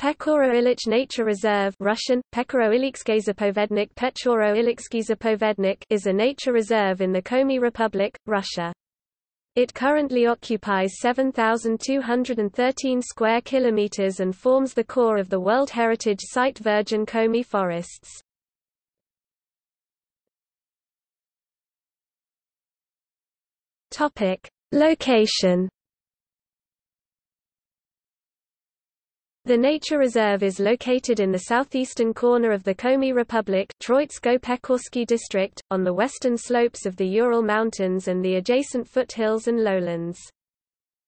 Pechora Ilych Nature Reserve Russian, Ilikskizapovednik is a nature reserve in the Komi Republic, Russia. It currently occupies 7,213 square kilometers and forms the core of the World Heritage Site Virgin Komi Forests. Topic: Location The nature reserve is located in the southeastern corner of the Komi Republic Troitsko-Pechorsky district, on the western slopes of the Ural Mountains and the adjacent foothills and lowlands.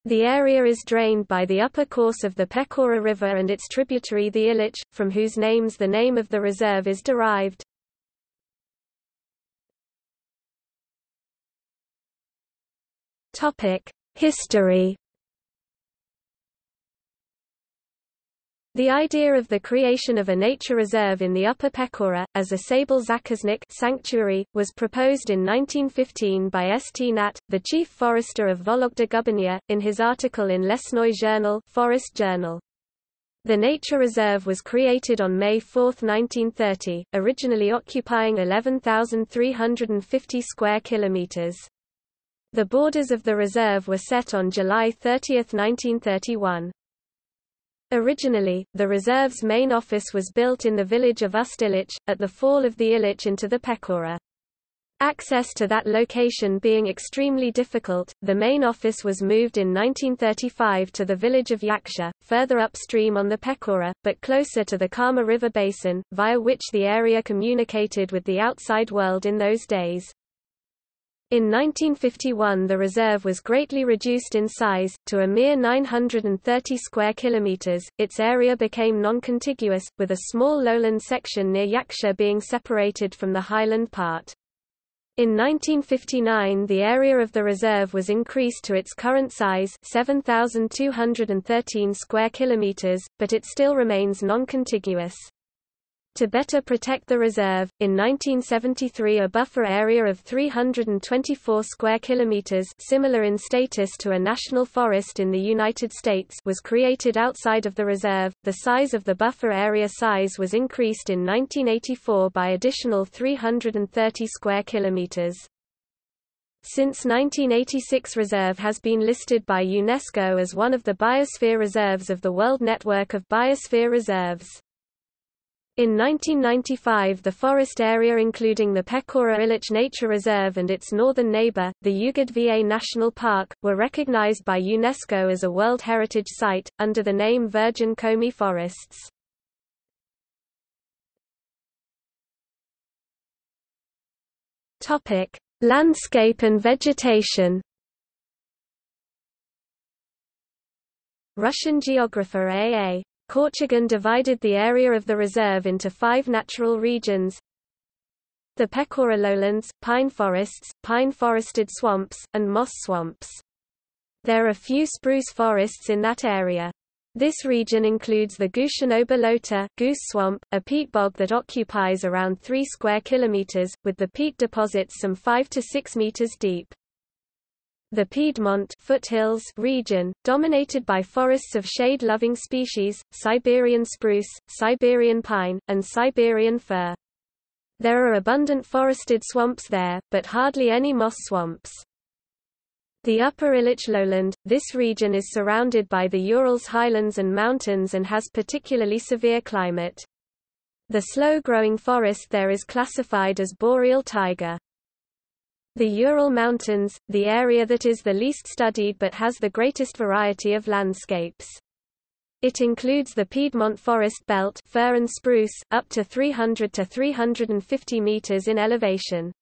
The area is drained by the upper course of the Pechora River and its tributary the Ilych, from whose names the name of the reserve is derived. History The idea of the creation of a nature reserve in the Upper Pechora, as a Sable Zakaznik sanctuary, was proposed in 1915 by S. T. Nat, the chief forester of Vologda Gubernia, in his article in Lesnoy Journal, Forest Journal. The nature reserve was created on May 4, 1930, originally occupying 11,350 square kilometers. The borders of the reserve were set on July 30, 1931. Originally, the reserve's main office was built in the village of Ust-Ilych, at the fall of the Ilych into the Pechora. Access to that location being extremely difficult, the main office was moved in 1935 to the village of Yaksha, further upstream on the Pechora, but closer to the Kama River basin, via which the area communicated with the outside world in those days. In 1951 the reserve was greatly reduced in size, to a mere 930 square kilometers. Its area became non-contiguous, with a small lowland section near Yaksha being separated from the highland part. In 1959 the area of the reserve was increased to its current size 7,213 square kilometers, but it still remains non-contiguous. To better protect the reserve, in 1973 a buffer area of 324 square kilometers similar in status to a national forest in the United States was created outside of the reserve. The size of the buffer area size was increased in 1984 by additional 330 square kilometers. Since 1986 reserve has been listed by UNESCO as one of the biosphere reserves of the World Network of Biosphere Reserves. In 1995 the forest area including the Pechora Ilych Nature Reserve and its northern neighbor, the Yugyd Va National Park, were recognized by UNESCO as a World Heritage Site, under the name Virgin Komi Forests. Landscape and vegetation Russian geographer A.A. Korchagin divided the area of the reserve into five natural regions. The Pechora lowlands, pine forests, pine-forested swamps, and moss swamps. There are few spruce forests in that area. This region includes the Gushanoba Goose Swamp, a peat bog that occupies around 3 square kilometers, with the peat deposits some 5 to 6 meters deep. The Piedmont foothills region, dominated by forests of shade-loving species, Siberian spruce, Siberian pine, and Siberian fir. There are abundant forested swamps there, but hardly any moss swamps. The Upper Ilych lowland, this region is surrounded by the Urals highlands and mountains and has particularly severe climate. The slow-growing forest there is classified as boreal taiga. The Ural Mountains, the area that is the least studied but has the greatest variety of landscapes. It includes the Piedmont forest belt fir and spruce, up to 300 to 350 meters in elevation.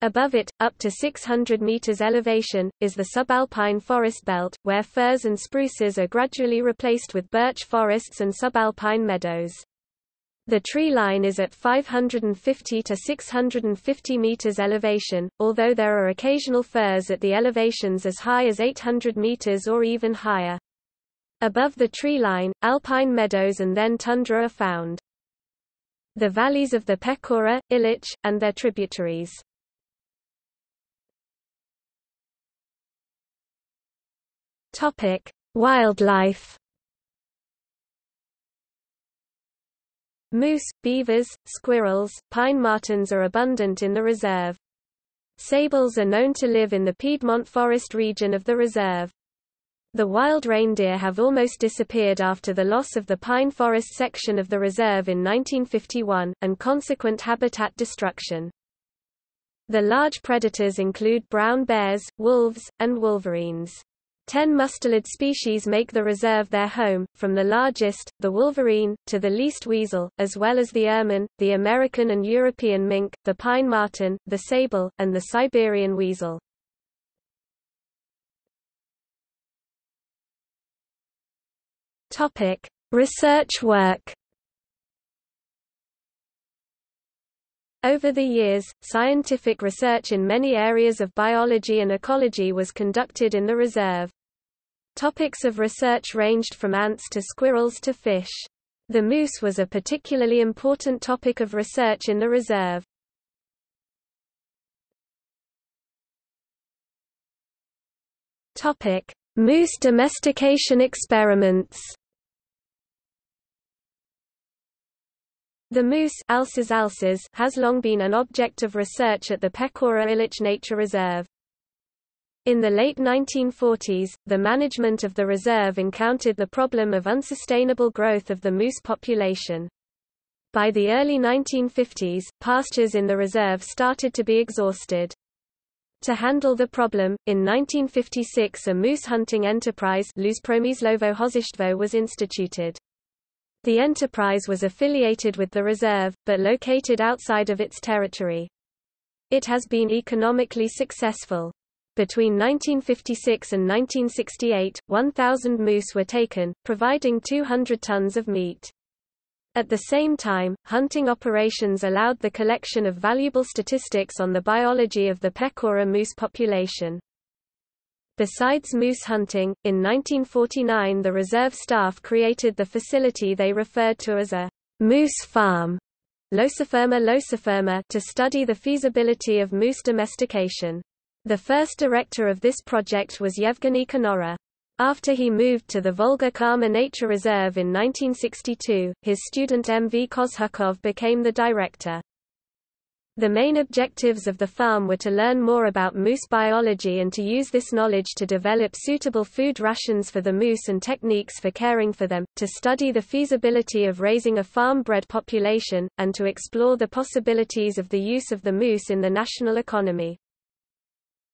Above it, up to 600 meters elevation, is the subalpine forest belt, where firs and spruces are gradually replaced with birch forests and subalpine meadows. The tree line is at 550 to 650 meters elevation, although there are occasional firs at the elevations as high as 800 meters or even higher. Above the tree line, alpine meadows and then tundra are found. The valleys of the Pechora, Ilych, and their tributaries. Topic: Wildlife Moose, beavers, squirrels, pine martens are abundant in the reserve. Sables are known to live in the Piedmont forest region of the reserve. The wild reindeer have almost disappeared after the loss of the pine forest section of the reserve in 1951, and consequent habitat destruction. The large predators include brown bears, wolves, and wolverines. Ten mustelid species make the reserve their home, from the largest, the wolverine, to the least weasel, as well as the ermine, the American and European mink, the pine marten, the sable, and the Siberian weasel. Topic: Research work. Over the years, scientific research in many areas of biology and ecology was conducted in the reserve. Topics of research ranged from ants to squirrels to fish. The moose was a particularly important topic of research in the reserve. Topic: Moose domestication experiments. The moose Alces alces has long been an object of research at the Pechora Ilych Nature Reserve. In the late 1940s, the management of the reserve encountered the problem of unsustainable growth of the moose population. By the early 1950s, pastures in the reserve started to be exhausted. To handle the problem, in 1956 a moose hunting enterprise was instituted. The enterprise was affiliated with the reserve, but located outside of its territory. It has been economically successful. Between 1956 and 1968, 1,000 moose were taken, providing 200 tons of meat. At the same time, hunting operations allowed the collection of valuable statistics on the biology of the Pechora moose population. Besides moose hunting, in 1949 the reserve staff created the facility they referred to as a moose farm Losiferma losiferma to study the feasibility of moose domestication. The first director of this project was Yevgeny Knorre. After he moved to the Volga-Kama Nature Reserve in 1962, his student M. V. Kozhukov became the director. The main objectives of the farm were to learn more about moose biology and to use this knowledge to develop suitable food rations for the moose and techniques for caring for them, to study the feasibility of raising a farm-bred population, and to explore the possibilities of the use of the moose in the national economy.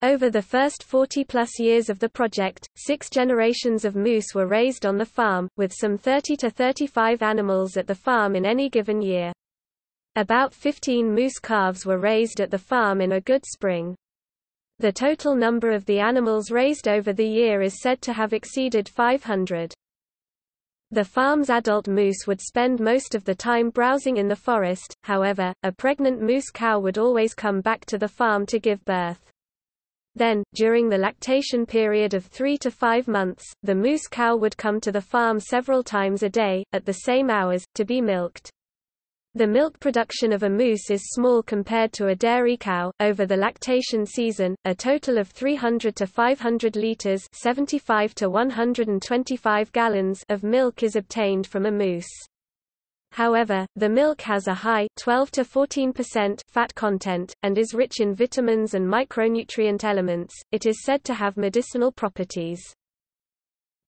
Over the first 40-plus years of the project, six generations of moose were raised on the farm, with some 30 to 35 animals at the farm in any given year. About 15 moose calves were raised at the farm in a good spring. The total number of the animals raised over the year is said to have exceeded 500. The farm's adult moose would spend most of the time browsing in the forest, however, a pregnant moose cow would always come back to the farm to give birth. Then, during the lactation period of three to five months, the moose cow would come to the farm several times a day, at the same hours, to be milked. The milk production of a moose is small compared to a dairy cow. Over the lactation season, a total of 300 to 500 liters (75 to 125 gallons) of milk is obtained from a moose. However, the milk has a high 12 to 14% fat content, and is rich in vitamins and micronutrient elements. It is said to have medicinal properties.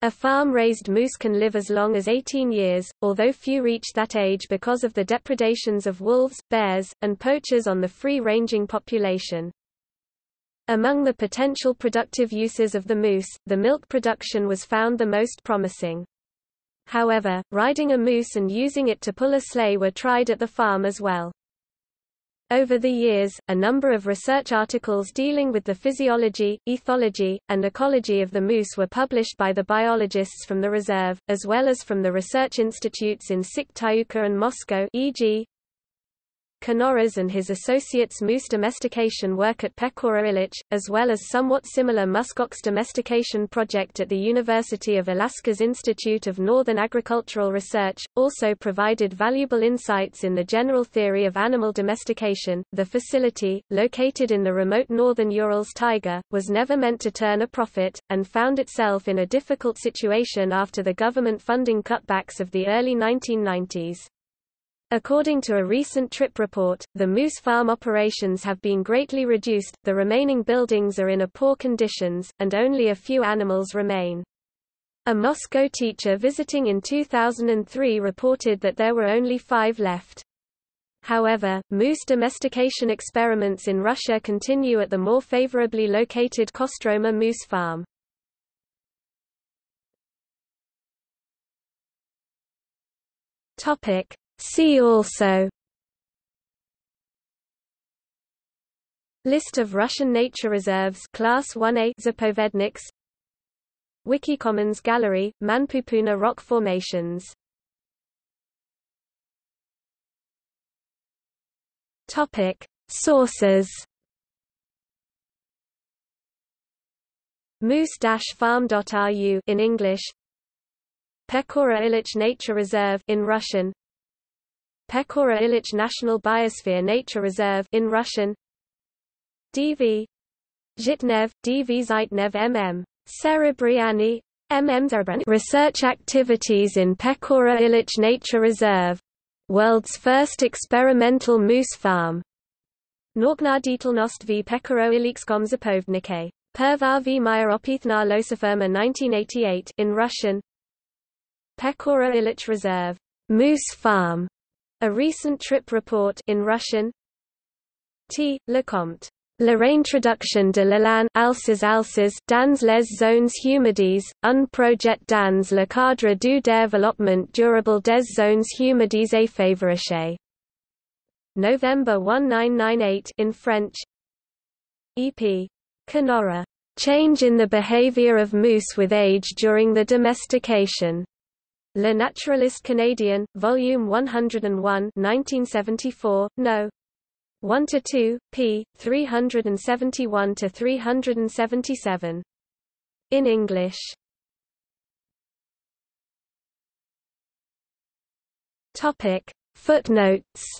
A farm-raised moose can live as long as 18 years, although few reach that age because of the depredations of wolves, bears, and poachers on the free-ranging population. Among the potential productive uses of the moose, the milk production was found the most promising. However, riding a moose and using it to pull a sleigh were tried at the farm as well. Over the years, a number of research articles dealing with the physiology, ethology, and ecology of the moose were published by the biologists from the reserve, as well as from the research institutes in Syktyvkar and Moscow e.g. Knorre's and his associates' moose domestication work at Pechora Ilych, as well as somewhat similar muskox domestication project at the University of Alaska's Institute of Northern Agricultural Research, also provided valuable insights in the general theory of animal domestication. The facility, located in the remote northern Urals taiga, was never meant to turn a profit, and found itself in a difficult situation after the government funding cutbacks of the early 1990s. According to a recent trip report, the moose farm operations have been greatly reduced, the remaining buildings are in a poor conditions, and only a few animals remain. A Moscow teacher visiting in 2003 reported that there were only five left. However, moose domestication experiments in Russia continue at the more favorably located Kostroma moose farm. Topic: See also. List of Russian nature reserves Class 1A Zapovedniks. Wikicommons Gallery, Manpupuner rock formations. Topic. Sources. Moose-farm.ru in English. Pechora Ilych Nature Reserve in Russian Pechora Ilych National Biosphere Nature Reserve in Russian DV Zhitnev, DV Zitnev MM. Serebriani, MM Research activities in Pechora Ilych Nature Reserve. World's first experimental moose farm. Norkna Detelnost v Pechoro Ilikskom Zapovnike. Pervar v Myeropithna Losifirma 1988 in Russian. Pechora Ilych Reserve. Moose Farm. A recent trip report in Russian T. Lecomte. La réintroduction de l'élan Alces alces dans les zones humides, un projet dans le cadre du développement durable des zones humides et favorisées. November 1998 in French EP. Knorre. Change in the behavior of moose with age during the domestication. Le Naturaliste Canadien, Volume 101 1974, No. 1 to 2, p. 371 to 377. In English. Topic. Footnotes